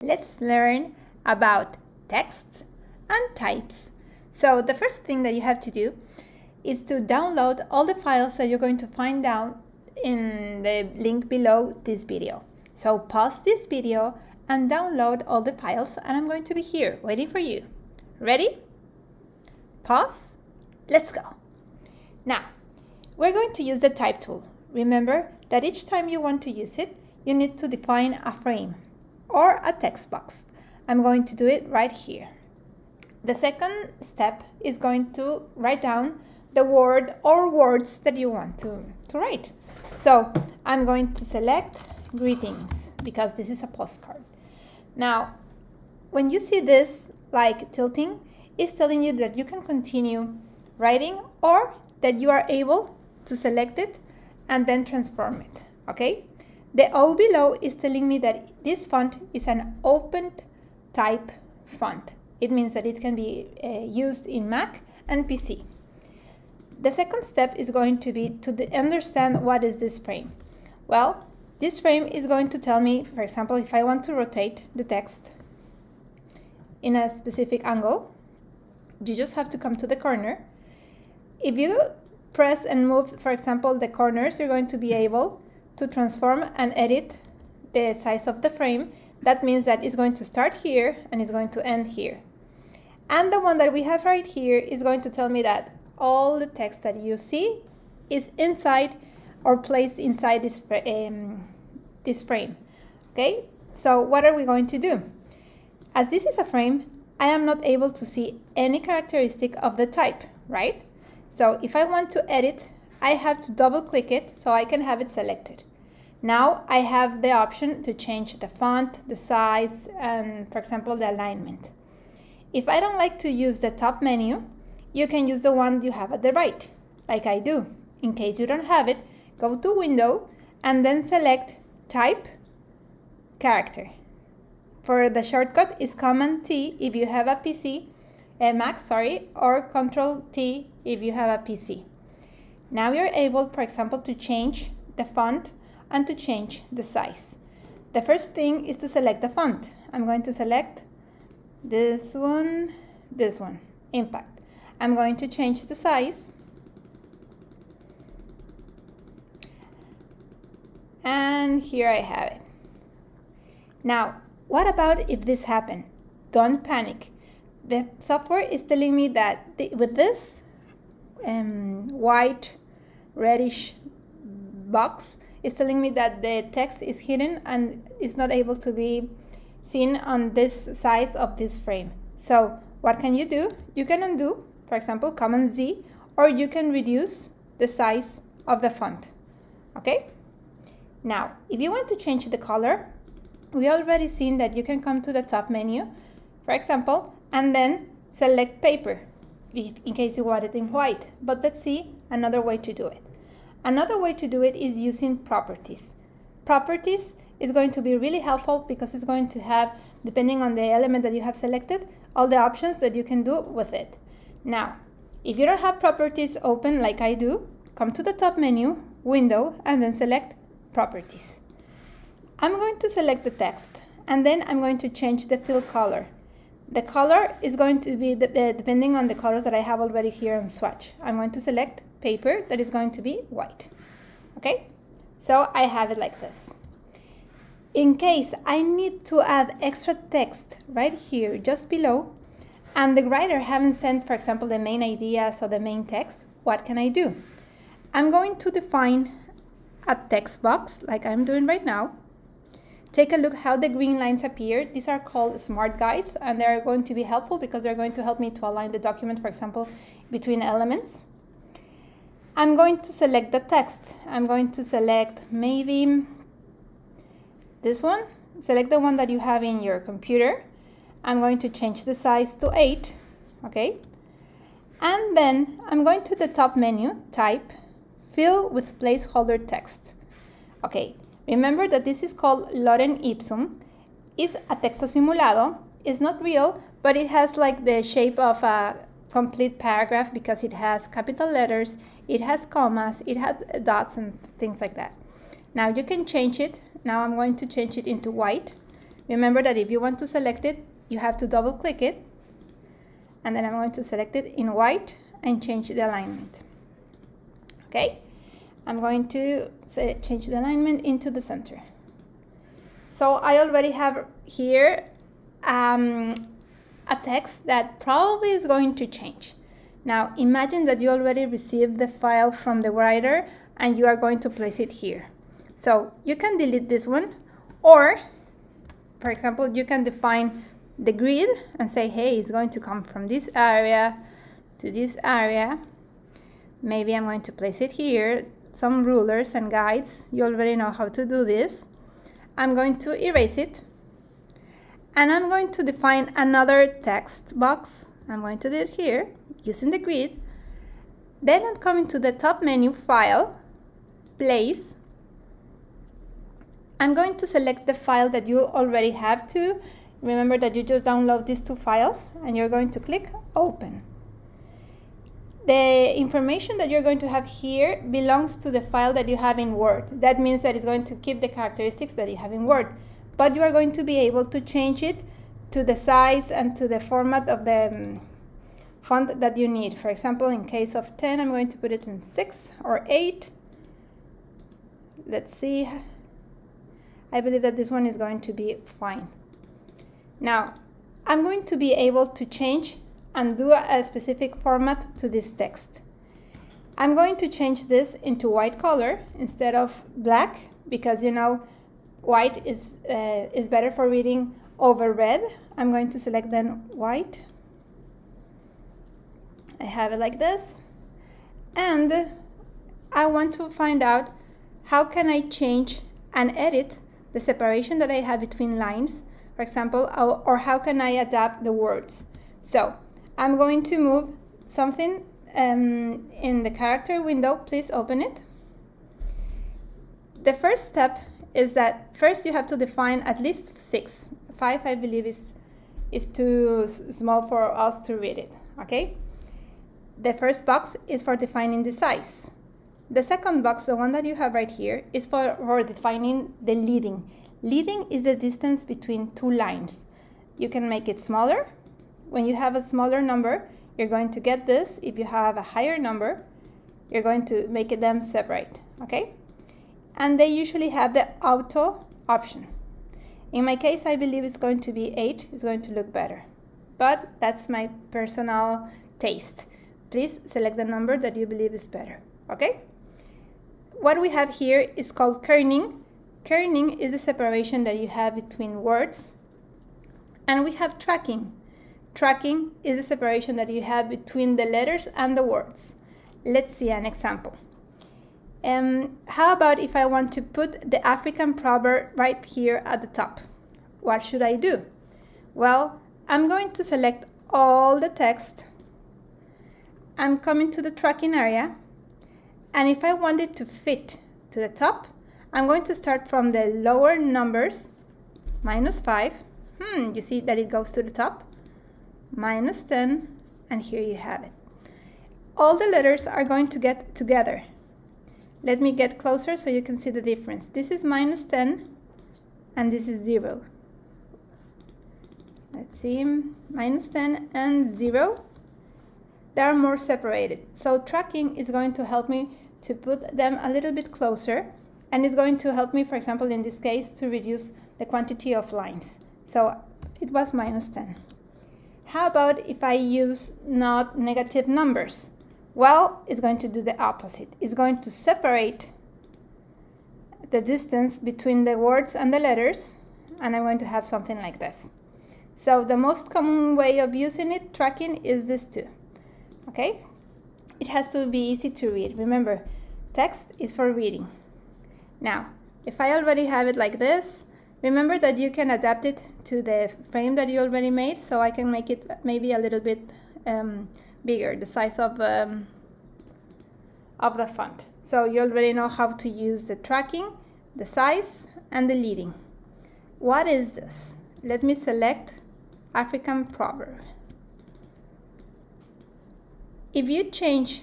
Let's learn about text and types. So the first thing that you have to do is to download all the files that you're going to find down in the link below this video. So pause this video and download all the files and I'm going to be here waiting for you. Ready? Pause. Let's go. Now, we're going to use the type tool. Remember that each time you want to use it, you need to define a frame or a text box. I'm going to do it right here. The second step is going to write down the word or words that you want to, to write. So I'm going to select greetings because this is a postcard. Now, when you see this like tilting, it's telling you that you can continue writing or that you are able to select it and then transform it, okay? The O below is telling me that this font is an open type font. It means that it can be uh, used in Mac and PC. The second step is going to be to understand what is this frame. Well, this frame is going to tell me, for example, if I want to rotate the text in a specific angle, you just have to come to the corner. If you press and move, for example, the corners, you're going to be able to transform and edit the size of the frame. That means that it's going to start here and it's going to end here. And the one that we have right here is going to tell me that all the text that you see is inside or placed inside this, um, this frame. Okay, so what are we going to do? As this is a frame, I am not able to see any characteristic of the type, right? So if I want to edit, I have to double click it so I can have it selected. Now I have the option to change the font, the size, and for example, the alignment. If I don't like to use the top menu, you can use the one you have at the right, like I do. In case you don't have it, go to Window and then select Type, Character. For the shortcut is Command T if you have a PC, a Mac, sorry, or Control T if you have a PC. Now you're able, for example, to change the font and to change the size. The first thing is to select the font. I'm going to select this one, this one, Impact. I'm going to change the size. And here I have it. Now, what about if this happened? Don't panic. The software is telling me that with this um, white reddish box, it's telling me that the text is hidden and is not able to be seen on this size of this frame. So what can you do? You can undo for example, Command Z, or you can reduce the size of the font. Okay? Now, if you want to change the color, we already seen that you can come to the top menu, for example, and then select paper in case you want it in white. But let's see another way to do it. Another way to do it is using properties. Properties is going to be really helpful because it's going to have, depending on the element that you have selected, all the options that you can do with it. Now, if you don't have properties open like I do, come to the top menu, window, and then select properties. I'm going to select the text and then I'm going to change the fill color. The color is going to be depending on the colors that I have already here on swatch. I'm going to select paper that is going to be white. Okay, so I have it like this. In case I need to add extra text right here just below, and the writer haven't sent, for example, the main ideas or the main text, what can I do? I'm going to define a text box like I'm doing right now. Take a look how the green lines appear. These are called smart guides and they're going to be helpful because they're going to help me to align the document, for example, between elements. I'm going to select the text. I'm going to select maybe this one. Select the one that you have in your computer I'm going to change the size to 8, okay? And then I'm going to the top menu, type, fill with placeholder text. Okay, remember that this is called Lorem Ipsum. It's a texto simulado. It's not real, but it has like the shape of a complete paragraph because it has capital letters, it has commas, it has dots and things like that. Now you can change it. Now I'm going to change it into white. Remember that if you want to select it, you have to double click it. And then I'm going to select it in white and change the alignment. Okay, I'm going to change the alignment into the center. So I already have here um, a text that probably is going to change. Now imagine that you already received the file from the writer and you are going to place it here. So you can delete this one or, for example, you can define the grid and say, hey, it's going to come from this area to this area. Maybe I'm going to place it here. Some rulers and guides. You already know how to do this. I'm going to erase it and I'm going to define another text box. I'm going to do it here using the grid. Then I'm coming to the top menu, File, Place. I'm going to select the file that you already have to. Remember that you just download these two files and you're going to click Open. The information that you're going to have here belongs to the file that you have in Word. That means that it's going to keep the characteristics that you have in Word but you are going to be able to change it to the size and to the format of the um, font that you need. For example, in case of 10, I'm going to put it in 6 or 8. Let's see. I believe that this one is going to be fine. Now, I'm going to be able to change and do a specific format to this text. I'm going to change this into white color instead of black because you know white is, uh, is better for reading over red. I'm going to select then white. I have it like this. And I want to find out how can I change and edit the separation that I have between lines, for example, or how can I adapt the words. So I'm going to move something um, in the character window. Please open it. The first step is that first you have to define at least six. Five, I believe, is, is too small for us to read it, okay? The first box is for defining the size. The second box, the one that you have right here, is for, for defining the leading. Leading is the distance between two lines. You can make it smaller. When you have a smaller number, you're going to get this. If you have a higher number, you're going to make them separate, okay? and they usually have the auto option. In my case, I believe it's going to be 8, it's going to look better. But that's my personal taste. Please select the number that you believe is better, okay? What we have here is called kerning. Kerning is the separation that you have between words. And we have tracking. Tracking is the separation that you have between the letters and the words. Let's see an example. Um, how about if I want to put the African proverb right here at the top? What should I do? Well, I'm going to select all the text. I'm coming to the tracking area. And if I want it to fit to the top, I'm going to start from the lower numbers, minus 5. Hmm, you see that it goes to the top. Minus 10, and here you have it. All the letters are going to get together let me get closer so you can see the difference. This is minus 10 and this is 0. Let's see, minus 10 and 0. They are more separated. So tracking is going to help me to put them a little bit closer and it's going to help me, for example, in this case, to reduce the quantity of lines. So it was minus 10. How about if I use not negative numbers? Well, it's going to do the opposite. It's going to separate the distance between the words and the letters, and I'm going to have something like this. So the most common way of using it, tracking, is this too. Okay? It has to be easy to read. Remember, text is for reading. Now, if I already have it like this, remember that you can adapt it to the frame that you already made, so I can make it maybe a little bit um, bigger, the size of, um, of the font. So you already know how to use the tracking, the size, and the leading. What is this? Let me select African proverb. If you change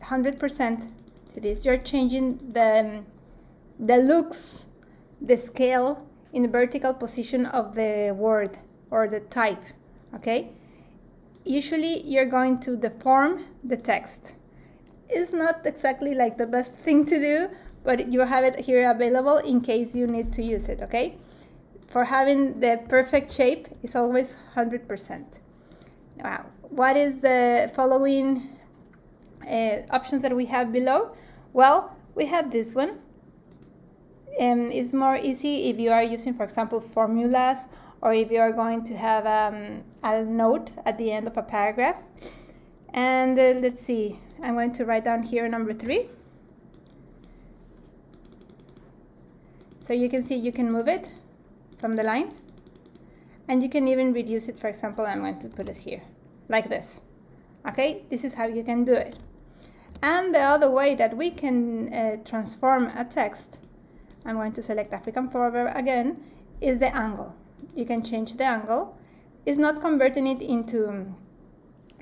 100% to this, you're changing the, the looks, the scale in the vertical position of the word or the type, okay? Usually you're going to deform the text. It's not exactly like the best thing to do, but you have it here available in case you need to use it, okay? For having the perfect shape is always 100%. Now, what is the following uh, options that we have below? Well, we have this one. Um, it's more easy if you are using, for example, formulas or if you are going to have um, a note at the end of a paragraph. And uh, let's see, I'm going to write down here number three. So you can see you can move it from the line and you can even reduce it. For example, I'm going to put it here like this. Okay, this is how you can do it. And the other way that we can uh, transform a text, I'm going to select African proverb again, is the angle. You can change the angle. It's not converting it into um,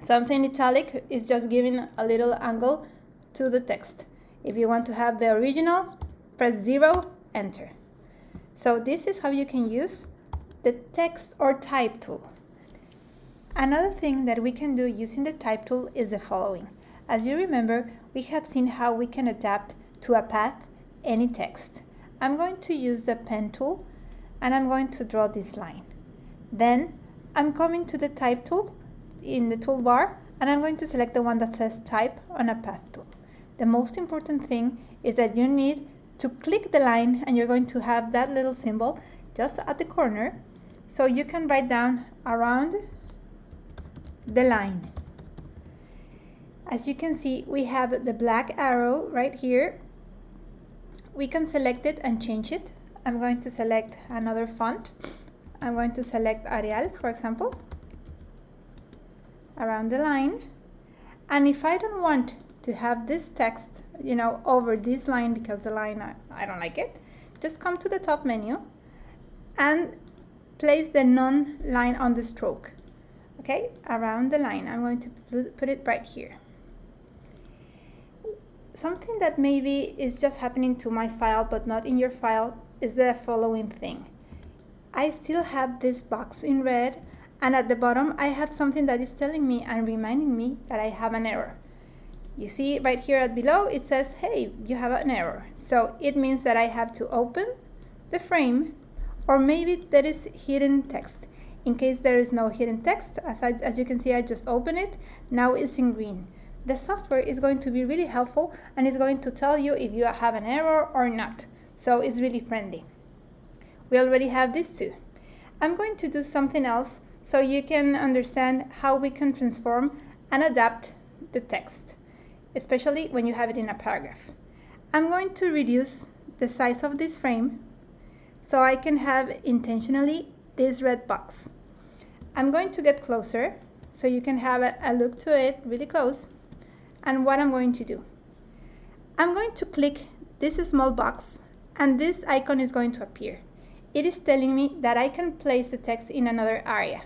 something italic, it's just giving a little angle to the text. If you want to have the original, press zero, enter. So this is how you can use the text or type tool. Another thing that we can do using the type tool is the following. As you remember, we have seen how we can adapt to a path any text. I'm going to use the pen tool and I'm going to draw this line. Then I'm coming to the type tool in the toolbar and I'm going to select the one that says type on a path tool. The most important thing is that you need to click the line and you're going to have that little symbol just at the corner so you can write down around the line. As you can see, we have the black arrow right here. We can select it and change it. I'm going to select another font. I'm going to select Arial, for example, around the line. And if I don't want to have this text, you know, over this line because the line, I, I don't like it, just come to the top menu and place the non line on the stroke okay around the line I'm going to put it right here something that maybe is just happening to my file but not in your file is the following thing I still have this box in red and at the bottom I have something that is telling me and reminding me that I have an error you see right here at below it says hey you have an error so it means that I have to open the frame or maybe there is hidden text in case there is no hidden text, as, I, as you can see, I just open it. Now it's in green. The software is going to be really helpful and it's going to tell you if you have an error or not. So it's really friendly. We already have this too. I'm going to do something else so you can understand how we can transform and adapt the text, especially when you have it in a paragraph. I'm going to reduce the size of this frame so I can have intentionally this red box. I'm going to get closer so you can have a, a look to it really close. And what I'm going to do, I'm going to click this small box and this icon is going to appear. It is telling me that I can place the text in another area.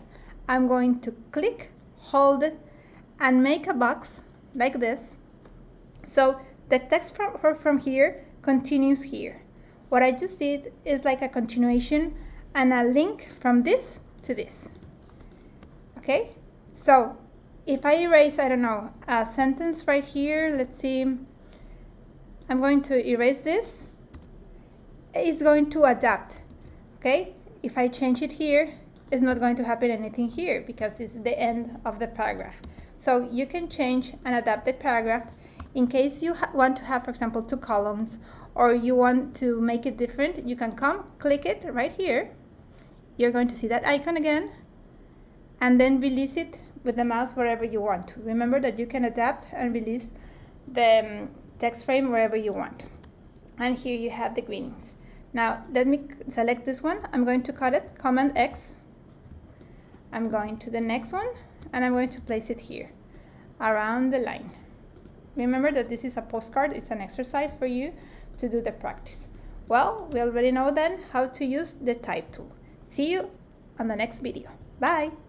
I'm going to click, hold, and make a box like this. So the text from, from here continues here. What I just did is like a continuation and a link from this to this. Okay, so if I erase, I don't know, a sentence right here, let's see, I'm going to erase this, it's going to adapt, okay? If I change it here, it's not going to happen anything here because it's the end of the paragraph. So you can change and adapt the paragraph in case you want to have, for example, two columns or you want to make it different, you can come, click it right here, you're going to see that icon again and then release it with the mouse wherever you want. Remember that you can adapt and release the um, text frame wherever you want. And here you have the greetings. Now let me select this one. I'm going to cut it, Command X. I'm going to the next one and I'm going to place it here around the line. Remember that this is a postcard, it's an exercise for you to do the practice. Well, we already know then how to use the type tool. See you on the next video. Bye!